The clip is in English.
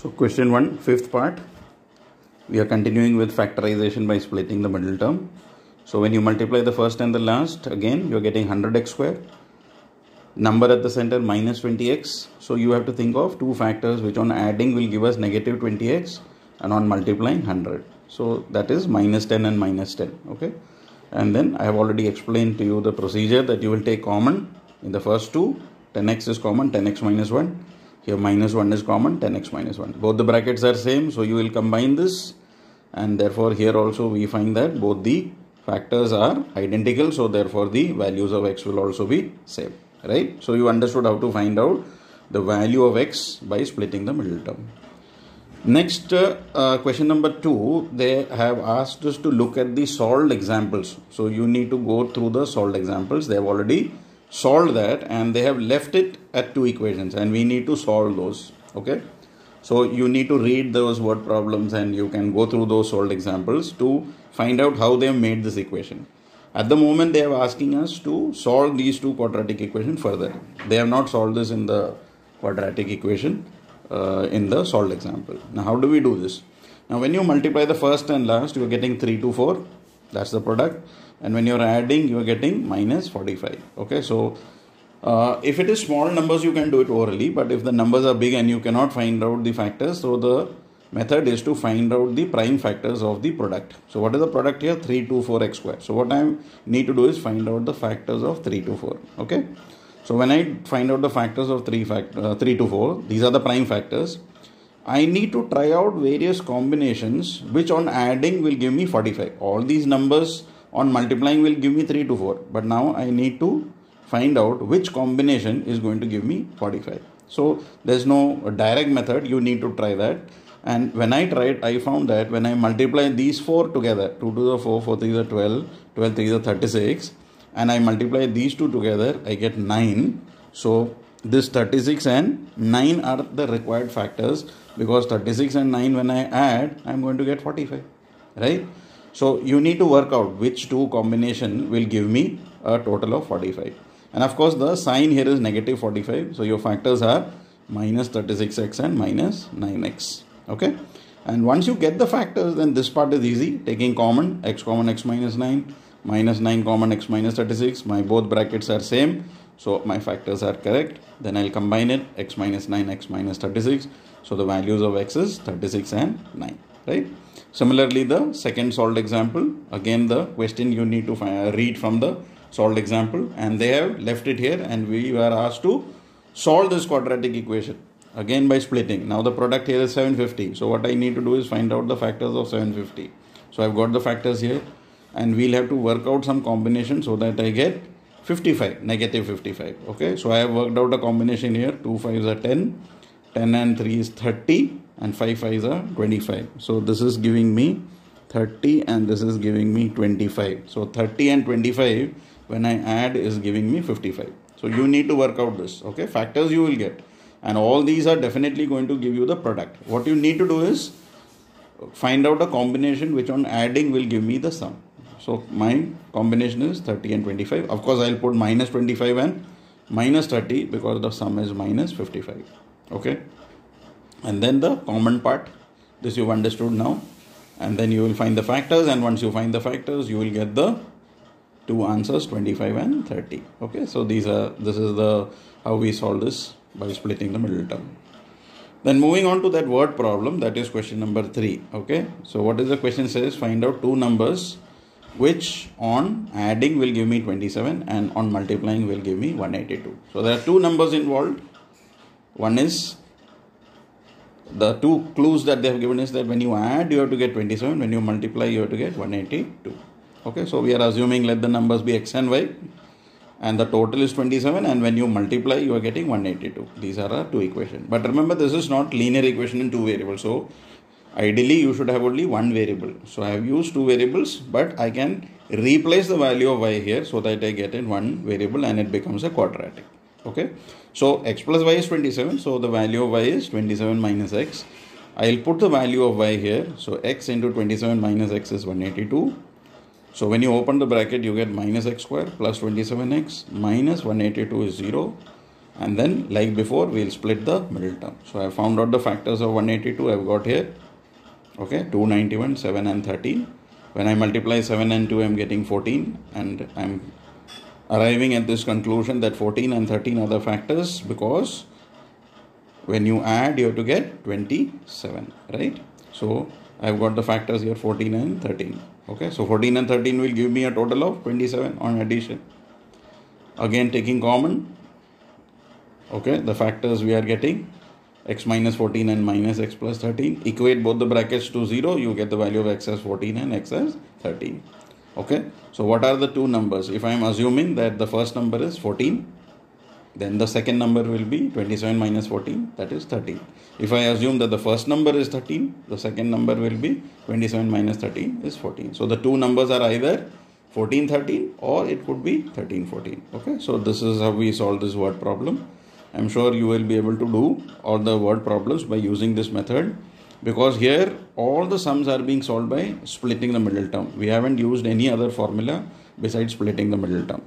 So question 1, fifth part. We are continuing with factorization by splitting the middle term. So when you multiply the first and the last, again you are getting 100x square. Number at the center minus 20x. So you have to think of two factors which on adding will give us negative 20x and on multiplying 100. So that is minus 10 and minus 10. Okay. And then I have already explained to you the procedure that you will take common in the first two. 10x is common, 10x minus 1 here minus 1 is common 10x minus 1 both the brackets are same so you will combine this. And therefore here also we find that both the factors are identical so therefore the values of x will also be same right? So you understood how to find out the value of x by splitting the middle term. Next uh, uh, question number 2 they have asked us to look at the solved examples. So you need to go through the solved examples. They have already solved that and they have left it at two equations and we need to solve those okay? So you need to read those word problems and you can go through those solved examples to find out how they have made this equation. At the moment they are asking us to solve these two quadratic equations further. They have not solved this in the quadratic equation uh, in the solved example. Now how do we do this? Now when you multiply the first and last you are getting 3 to 4 that's the product. And when you're adding you're getting minus 45 okay so uh, if it is small numbers you can do it orally but if the numbers are big and you cannot find out the factors so the method is to find out the prime factors of the product. So what is the product here? 3 to 4 x square. So what i need to do is find out the factors of 3 to 4 okay? So when i find out the factors of 3 fact uh, 3 to 4 these are the prime factors I need to try out various combinations which on adding will give me 45. All these numbers on multiplying will give me 3 to 4 but now I need to find out which combination is going to give me 45 so there's no direct method. You need to try that. And when I tried I found that when I multiply these four together 2 to the 4 4 to the 12 12 3 the 36 and I multiply these two together I get 9 so this 36 and 9 are the required factors because 36 and 9 when I add I'm going to get 45 right so you need to work out which two combination will give me a total of 45. And of course the sign here is negative 45. So your factors are minus 36x and minus 9x. Okay. And once you get the factors then this part is easy. Taking common x common x minus 9 minus 9 common x minus 36. My both brackets are same. So my factors are correct. Then I'll combine it x minus 9 x minus 36. So the values of x is 36 and 9. Right. Similarly, the second solved example, again the question you need to find, uh, read from the solved example and they have left it here and we were asked to solve this quadratic equation again by splitting. Now the product here is 750. So what I need to do is find out the factors of 750. So I've got the factors here and we'll have to work out some combination so that I get 55, negative 55. Okay, so I have worked out a combination here. 2 5s are 10, 10 and 3 is 30 and 5 5 are 25 so this is giving me 30 and this is giving me 25 so 30 and 25 when i add is giving me 55 so you need to work out this okay? Factors you will get. And all these are definitely going to give you the product. What you need to do is find out a combination which on adding will give me the sum so my combination is 30 and 25 of course i'll put minus 25 and minus 30 because the sum is minus 55 okay? And then the common part this you've understood now. And then you will find the factors. And once you find the factors you will get the two answers 25 and 30 okay? So these are this is the how we solve this by splitting the middle term. Then moving on to that word problem that is question number 3 okay? So what is the question says find out two numbers which on adding will give me 27 and on multiplying will give me 182 so there are two numbers involved. One is the two clues that they have given is that when you add you have to get 27 when you multiply you have to get 182 okay so we are assuming let the numbers be x and y and the total is 27 and when you multiply you are getting 182 these are our two equations. But remember this is not linear equation in two variables. So ideally you should have only one variable. So i have used two variables but i can replace the value of y here so that i get in one variable and it becomes a quadratic. Okay? So x plus y is 27 so the value of y is 27 minus x. I'll put the value of y here. So x into 27 minus x is 182 so when you open the bracket you get minus x square plus 27x minus 182 is 0 and then like before we'll split the middle term. So i found out the factors of 182 i've got here okay 291 7 and 13 when i multiply 7 and 2 i'm getting 14 and i'm arriving at this conclusion that 14 and 13 are the factors because when you add you have to get 27 right? So i've got the factors here 14 and 13 okay so 14 and 13 will give me a total of 27 on addition. Again taking common. Okay the factors we are getting x minus 14 and minus x plus 13 equate both the brackets to 0 you get the value of x as 14 and x as 13 okay? So what are the two numbers? If i am assuming that the first number is 14 then the second number will be 27 minus 14 that is 13 if i assume that the first number is 13 the second number will be 27 minus 13 is 14 so the two numbers are either 14 13 or it could be 13 14 okay? So this is how we solve this word problem i'm sure you will be able to do all the word problems by using this method. Because here all the sums are being solved by splitting the middle term. We haven't used any other formula besides splitting the middle term